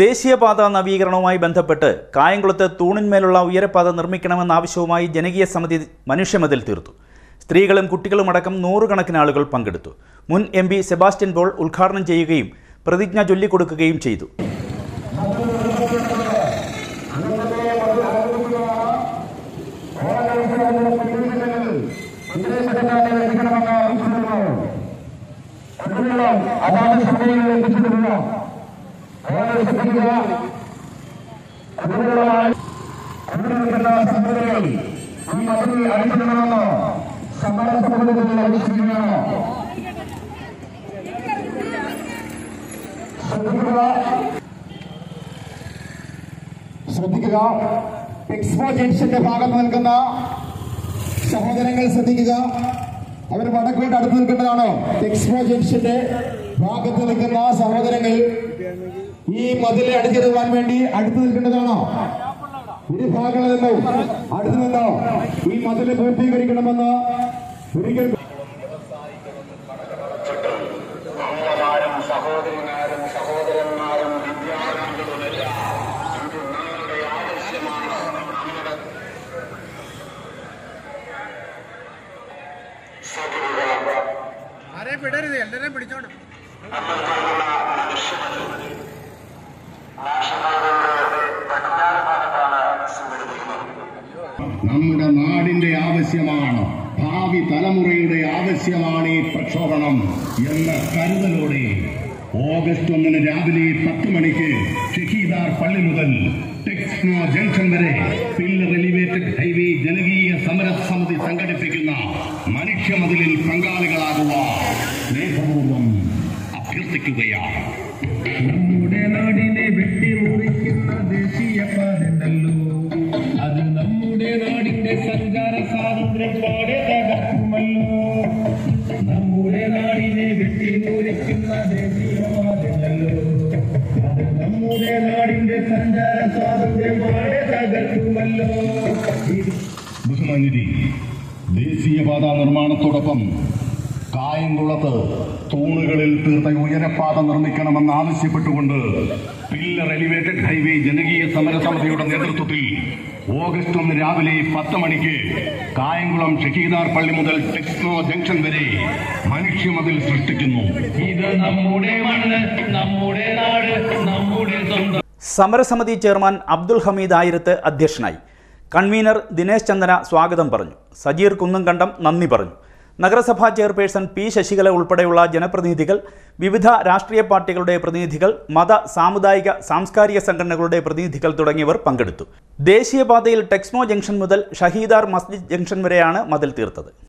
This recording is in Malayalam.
ദേശീയപാത നവീകരണവുമായി ബന്ധപ്പെട്ട് കായംകുളത്ത് തൂണിന്മേലുള്ള ഉയരപാത നിർമ്മിക്കണമെന്ന ആവശ്യവുമായി ജനകീയ സമിതി മനുഷ്യമതിൽ തീർത്തു. സ്ത്രീകളും കുട്ടികളുമടക്കം നൂറുകണക്കിന് ആളുകൾ പങ്കെടുത്തു. മുൻ എം പി സെബാസ്റ്റ്യൻ ബോൾ ഉദ്ഘാടനം ചെയ്യുകയും പ്രതിജ്ഞ ചൊല്ലിക്കൊടുക്കുകയും ചെയ്തു. അതാണ് സഹോദരങ്ങൾ ഈ മതിൽ അടിച്ചിടണമെന്നോ സമര സമൂഹത്തിൽ അടിച്ചിരിക്കണമെന്നോ ശ്രദ്ധിക്കുക. ശ്രദ്ധിക്കുക എക്സ്പോ ജംഗ്ഷന്റെ ഭാഗത്ത് നിൽക്കുന്ന സഹോദരങ്ങൾ ശ്രദ്ധിക്കുക. അവർ വടക്കോട്ട് അടുത്ത് നിൽക്കേണ്ടതാണ് എക്സ്പോ ജംഗ്ഷന്റെ ഭാഗത്ത് നിൽക്കുന്ന സഹോദരങ്ങൾ. ഈ മതിലെ അടിച്ചിടുവാൻ വേണ്ടി അടുത്ത് നിൽക്കേണ്ടതാണോ? ഇരു ഭാഗങ്ങളിൽ നിന്നും അടുത്ത് നിന്നോ? ഈ മതിൽ പൂർത്തീകരിക്കണമെന്ന് ഒരിക്കൽ സഹോദരന്മാരും വിദ്യാർത്ഥികളുമെല്ലാം ആരെയും വിടരുത് എല്ലാരെയും പിടിച്ചോണം നമ്മുടെ നാടിന്റെ ആവശ്യമാണ്. ഭാവി തലമുറയുടെ ആവശ്യമാണ് ഈ പ്രക്ഷോഭണം എന്ന കരുതലോടെ ഓഗസ്റ്റ് ഒന്നിന് രാവിലെ പത്ത് മണിക്ക് ഷഹീദാർ പള്ളി മുതൽ ടെക്സ്നോ ജംഗ്ഷൻ വരെ പില്ലർ എലിവേറ്റഡ് ഹൈവേ ജനകീയ സമര സമിതി സംഘടിപ്പിക്കുന്ന മനുഷ്യമതിലിൽ പങ്കാളികളാകുക സ്നേഹപൂർവം അഭ്യർത്ഥിക്കുകയാണ്. നമ്മുടെ നാടിനെ വെട്ടിമുറിക്കുന്ന ദേശീയ പാതണ്ടല്ലോ നാടിന്റെ സഞ്ചാര സ്വാതന്ത്ര്യം പാടെ തകർക്കുമല്ലോ നമ്മുടെ നാടിനെ വെട്ടിമുറിക്കുന്ന ദേശീയ പാതണ്ടല്ലോ നമ്മുടെ നാടിന്റെ സഞ്ചാര സ്വാതന്ത്ര്യം പാടെ തകർക്കുമല്ലോ. ഇത് ബഹുമാന്യതി ദേശീയപാത നിർമ്മാണത്തോടൊപ്പം കായംകുളത്ത് തൂണുകളിൽ തീർത്ത ഉയരപ്പാത നിർമ്മിക്കണമെന്ന് ആവശ്യപ്പെട്ടുകൊണ്ട് പില്ലർ എലിവേറ്റഡ് ഹൈവേ ജനകീയ സമരസമിതിയുടെ നേതൃത്വത്തിൽ ഓഗസ്റ്റ് ഒന്ന് രാവിലെ പത്ത് മണിക്ക് കായംകുളം ഷഹീദാർ പള്ളി മുതൽ ടെക്സ്നോ ജംഗ്ഷൻ വരെ മനുഷ്യമതിൽ സൃഷ്ടിക്കുന്നു. ഇത് നമ്മുടെ മണ്ണ് നമ്മുടെ നാട് നമ്മുടെ സ്വന്തം സമരസമിതി ചെയർമാൻ അബ്ദുൽ ഹമീദ് ആയിരത്ത് അധ്യക്ഷനായി. കൺവീനർ ദിനേശ് ചന്ദന സ്വാഗതം പറഞ്ഞു. സജീർ കുന്നുംകണ്ടം നന്ദി പറഞ്ഞു. നഗരസഭാ ചെയർപേഴ്സൺ പി ശശികല ഉൾപ്പെടെയുള്ള ജനപ്രതിനിധികൾ വിവിധ രാഷ്ട്രീയ പാർട്ടികളുടെ പ്രതിനിധികൾ മത സാമുദായിക സാംസ്കാരിക സംഘടനകളുടെ പ്രതിനിധികൾ തുടങ്ങിയവർ പങ്കെടുത്തു. ദേശീയപാതയിൽ ടെക്സ്മോ ജംഗ്ഷൻ മുതൽ ഷഹീദാർ മസ്ജിദ് ജംഗ്ഷൻ വരെയാണ് മതിൽ തീർത്തത്.